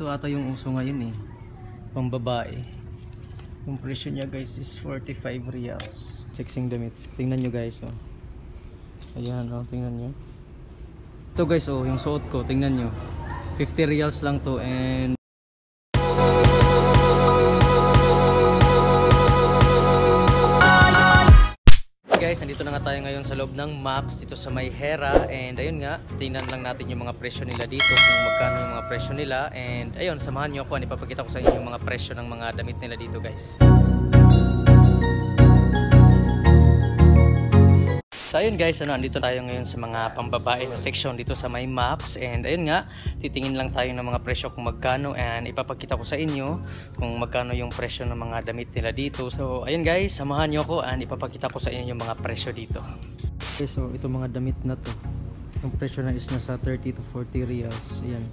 ito ata yung uso ngayon eh. Pambabae. Yung presyo niya guys is 45 reals. Sexing damit. Tingnan nyo guys oh. Ayan oh, tingnan nyo. Ito guys oh, yung suot ko, tingnan nyo. 50 reals lang to and na nga tayo ngayon sa loob ng Max dito sa Mayhera and ayun nga, tingnan lang natin yung mga presyo nila dito kung magkano yung mga presyo nila and ayun, samahan nyo ako, ipapakita ko sa inyo yung mga presyo ng mga damit nila dito guys. So ayun guys, ano, andito tayo ngayon sa mga pambabae na section dito sa My Maps and ayun nga, titingin lang tayo ng mga presyo kung magkano and ipapakita ko sa inyo kung magkano yung presyo ng mga damit nila dito. So ayun guys, samahan nyo ako and ipapakita ko sa inyo yung mga presyo dito. Okay, so ito mga damit na to. Yung presyo na is nasa 30 to 40 reals. Ayan.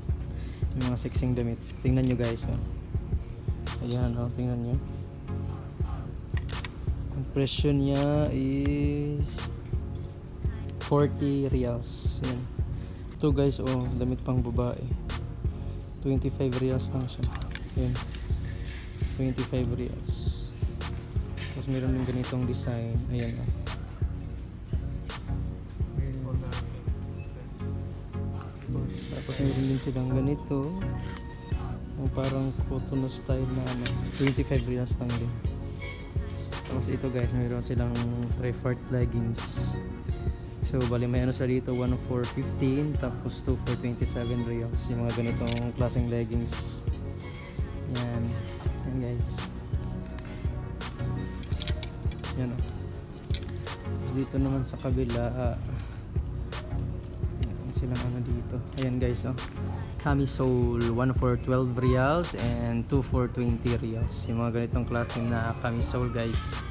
Yung mga sexing damit. Tingnan nyo guys. Oh. Ayan, oh, tingnan nyo. Ang presyo niya is 40 reals. Yan. Ito guys, oh, damit pang babae. 25 reals lang siya. Yan. 25 reals. Tapos meron din ganitong design. Ayan oh. Tapos meron din silang ganito. Yung parang cotton style na ano. 25 reals lang din. Tapos ito guys, meron silang preferred leggings. So, bali may ano sa dito, 1 for 15, tapos 2 for 27 reals. Yung mga ganitong klaseng leggings. Yan. Yan guys. Yan o. Oh. Dito naman sa kabila, yan silang ano dito. Ayan guys oh. Camisole, 1 for 12 reals and 2 for 20 reals. Yung mga ganitong klaseng na camisole guys.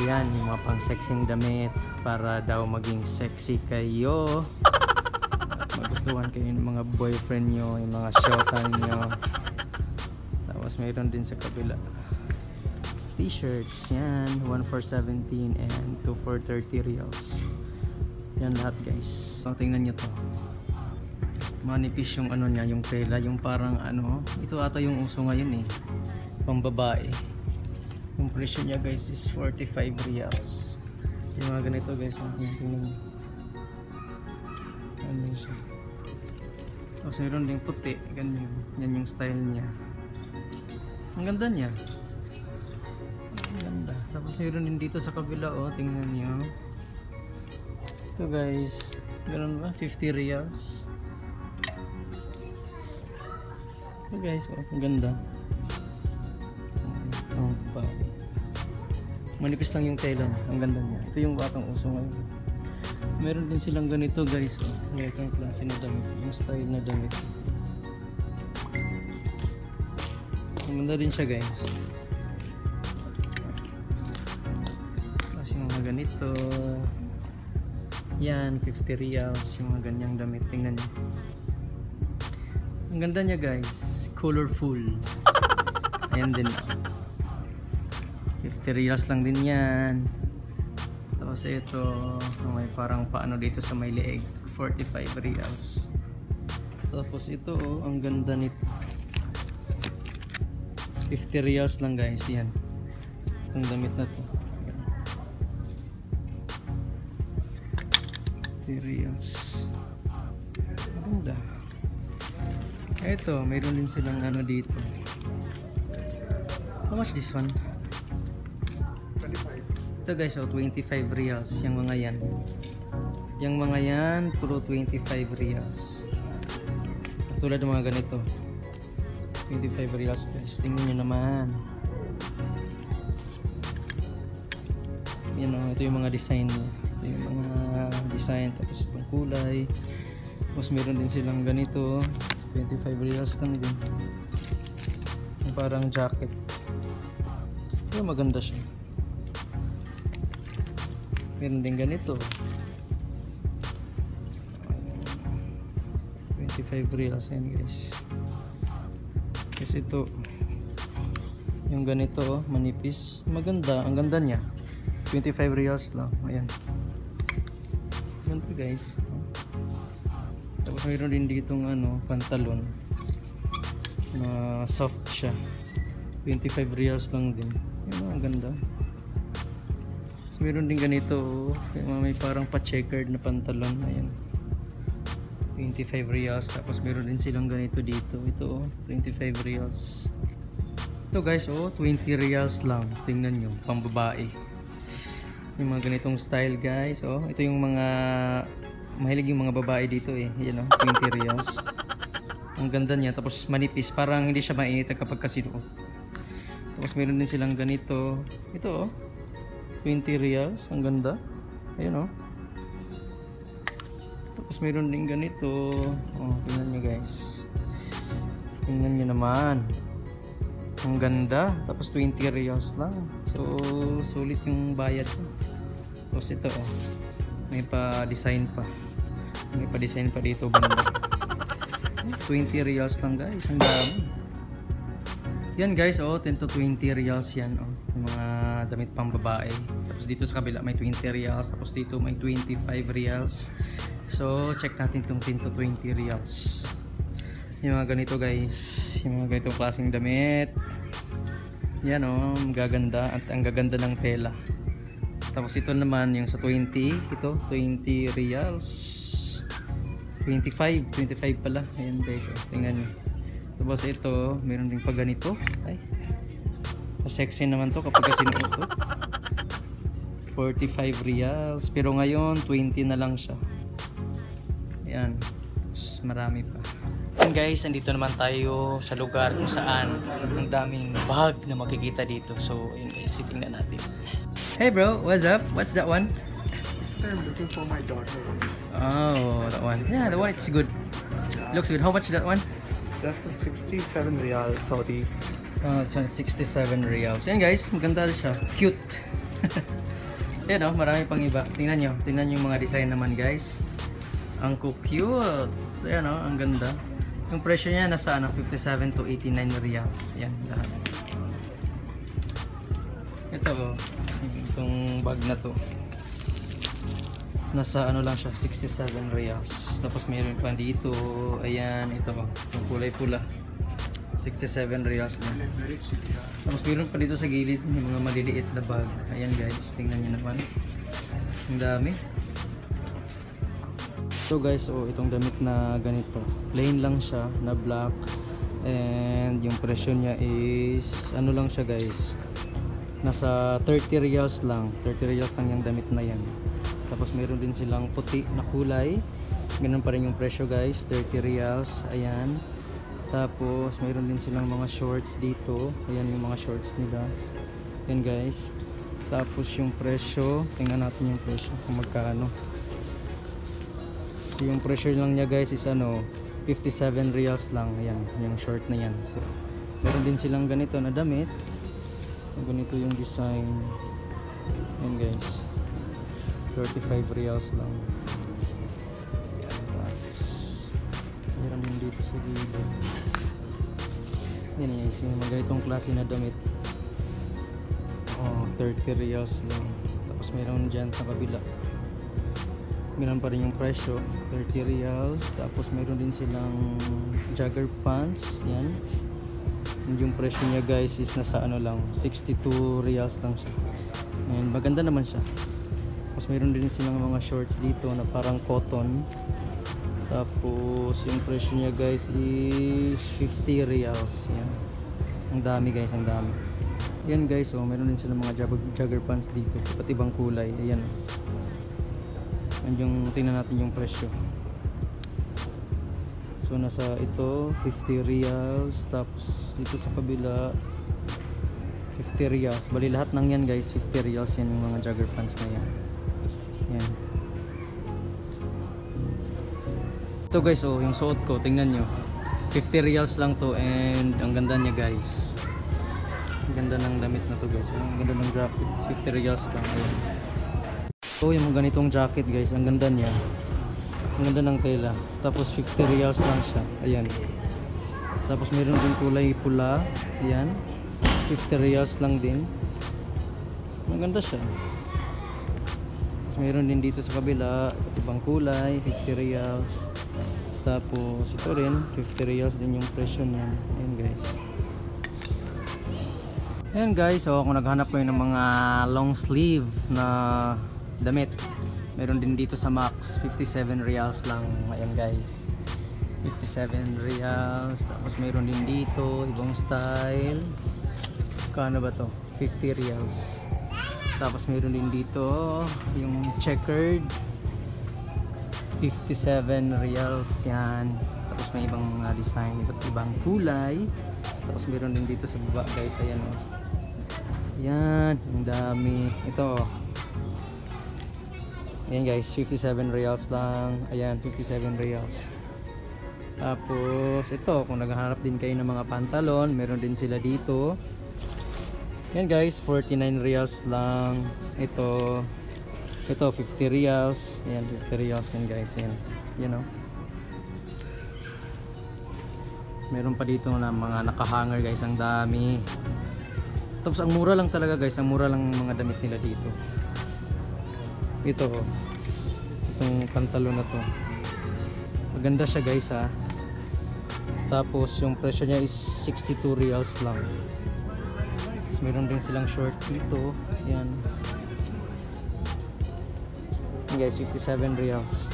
Ayan, yung mga pang sexing damit para daw maging sexy kayo. Magustuhan kayo ng mga boyfriend nyo, yung mga shota nyo. Tapos mayroon din sa kabila. T-shirts, yan. 1 for 17 and 2 for 30 reals. Yan lahat guys. So tingnan nyo to. Manipis yung ano niya, yung tela, yung parang ano. Ito ata yung uso ngayon eh. Pambabae. Yung presyo niya guys is 45 reals. Yung mga ganito guys, ang tingnan niyo. Ano siya. Tapos meron ding puti, ganyan. Yan yung style niya. Ang ganda niya. Ang ganda. Tapos meron din dito sa kabila, oh, tingnan niyo. Ito guys, ganun ba? 50 reals. Ito guys, oh, ang ganda. Oh, pa. Manipis lang yung tela niya. Ang ganda niya. Ito yung batang uso ngayon. Meron din silang ganito guys. Oh. Ganitong klase na damit. Yung style na damit. Ang ganda din siya guys. Yung mga ganito. Yan, 50 reals. Yung mga ganyang damit. Tingnan niyo. Ang ganda niya guys. Colorful. Ayan din. Oh. 50 reals lang din yan. Tapos ito may parang paano dito sa may leeg. 45 reals. Tapos ito oh, ang ganda nito 50 reals lang guys. Yan. Itong damit na to. 50 reals. Ganda. Ito mayroon din silang ano dito. How much this one? Ito guys oh 25 reals. Yung mga yan. Yung mga yan puro 25 reals. Tulad ng mga ganito. 25 reals guys. Tingnan nyo naman. Yan oh ito yung mga design niya. Ito yung mga design tapos yung kulay. Tapos meron din silang ganito 25 reals lang din. Yung parang jacket. Pero maganda siya meron din ganito. 25 reals yan guys. Kasi ito yung ganito oh, manipis. Maganda ang ganda niya. 25 reals lang ayan. Ganito guys. Tapos mayroon din ditong ano pantalon na soft siya. 25 reals lang din. Yun ang ganda meron din ganito oh. May parang pa-checkered na pantalon ayan. 25 reals tapos meron din silang ganito dito. Ito oh 25 reals. Ito guys oh 20 reals lang. Tingnan nyo pang babae yung mga ganitong style guys oh. Ito yung mga mahilig yung mga babae dito eh. Yan oh 20 reals. Ang ganda niya tapos manipis. Parang hindi siya mainit kapag kasinuot tapos meron din silang ganito. Ito oh 20 reals ang ganda. Ayun oh. Tapos meron din ganito. Oh tingnan nyo guys. Tingnan nyo naman. Ang ganda. Tapos 20 reals lang. So sulit yung bayad tapos ito oh. May pa design pa. May pa design pa dito banda 20 reals lang guys. Ang dami. Yan guys oh. 10 to 20 reals yan oh. Yung mga damit pang babae. Tapos dito sa kabila may 20 reals. Tapos dito may 25 reals. So check natin itong 10 to 20 reals. Yung mga ganito guys. Yung mga ganitong klaseng damit. Yan oh. Magaganda at ang gaganda ng tela. Tapos ito naman yung sa 20 ito 20 reals. 25 25 pala. Ayan guys oh, tingnan nyo. Tapos ito meron din pa ganito. Ay sexy naman to kapag sinuot to 45 reals pero ngayon 20 na lang siya ayan Tapos marami pa Yan guys, andito naman tayo sa lugar kung saan ang daming bag na makikita dito. So, yun guys, titingnan natin. Hey bro, what's up? What's that one? This is I'm looking for my daughter. Oh, that one. Yeah, that one it's good. Looks good. How much that one? That's a 67 real Saudi. It's on 67 reals. Yan guys, maganda siya. Cute. Yan oh, marami pang iba. Tingnan nyo. Tingnan yung mga design naman guys. Ang cute. Yan oh, ang ganda. Yung presyo niya nasa ano, 57 to 89 reals. Yan, lahat. Ito oh, itong bag na to. Nasa ano lang siya, 67 reals. Tapos mayroon pa dito, ayan, ito oh, yung kulay pula. 67 reals na. Tapos meron pa dito sa gilid yung mga maliliit na bag. Ayan guys, tingnan nyo naman. Ang dami. So guys, oh, itong damit na ganito. Plain lang siya na black. And yung presyo niya is ano lang siya guys. Nasa 30 reals lang. 30 reals lang yung damit na yan. Tapos meron din silang puti na kulay. Ganun pa rin yung presyo guys. 30 reals. Ayan. Tapos mayroon din silang mga shorts dito. Ayan yung mga shorts nila. Ayan guys. Tapos yung presyo, tingnan natin yung presyo kung magkano. Yung presyo lang niya guys is ano, 57 reals lang. Ayan, yung short na yan. So, meron din silang ganito na damit. Ganito yung design. Ayan guys. 35 reals lang. Dito sa gilid. Yan guys, yung mga ganitong klase na damit. Oh, 30 reals lang. Tapos meron dyan sa kabila. Meron pa rin yung presyo, 30 reals. Tapos meron din silang jogger pants. Yan. Yung presyo niya guys is nasa ano lang, 62 reals lang siya. And maganda naman siya. Tapos meron din silang mga shorts dito na parang cotton. Tapos yung presyo niya guys is 50 reals. Yan. Ang dami guys, ang dami. Yan guys, oh, meron din silang mga jogger, pants dito. Iba't ibang kulay. Ayan. Yan yung tingnan natin yung presyo. So nasa ito 50 reals tapos dito sa kabila 50 reals. Bali lahat ng yan guys, 50 reals yan yung mga jogger pants na yan. Yan. Ito guys, oh, yung suot ko, tingnan nyo. 50 reals lang to and ang ganda niya guys. Ang ganda ng damit na to guys. Ang ganda ng jacket. 50 reals lang. Ayan. So yung ganitong jacket guys, ang ganda niya. Ang ganda ng tela. Tapos 50 reals lang siya. Ayan. Tapos meron din kulay pula. Ayan. 50 reals lang din. Maganda siya. Tapos meron din dito sa kabila, ibang kulay, 50 reals. Tapos ito rin, 50 reals din yung presyo niyan. Ayan guys. Ayan guys, so kung naghanap kayo ng mga long sleeve na damit, meron din dito sa Max, 57 reals lang. Ayan guys. 57 reals. Tapos meron din dito, ibang style. Kano ba to? 50 reals. Tapos meron din dito, yung checkered. 57 reals yan. Tapos may ibang mga design, iba't ibang kulay. Tapos meron din dito sa baba guys, ayan oh. Yan, ang dami. Ito oh. Ayan guys, 57 reals lang. Ayan, 57 reals. Tapos ito, kung naghahanap din kayo ng mga pantalon, meron din sila dito. Yan guys, 49 reals lang. Ito, ito 50 reals. Ayan, 50 reals yan guys. Ayan, you know. Meron pa dito na mga nakahanger guys, ang dami. Tapos ang mura lang talaga guys, ang mura lang ng mga damit nila dito. Ito, oh. itong pantalon na to. Maganda siya guys ha. Tapos yung presyo niya is 62 reals lang. Tapos meron din silang short dito. Yan. Guys, 57 reals.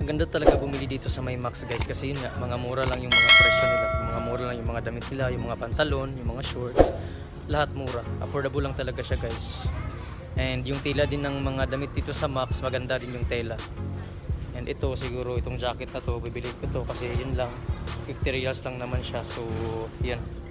Ang ganda talaga bumili dito sa Max guys kasi yun nga, mga mura lang yung mga presyo nila. Mga mura lang yung mga damit nila, yung mga pantalon, yung mga shorts. Lahat mura. Affordable lang talaga siya guys. And yung tela din ng mga damit dito sa Max, maganda rin yung tela. And ito siguro itong jacket na to, bibili ko to kasi yun lang 50 reals lang naman siya. So, yan.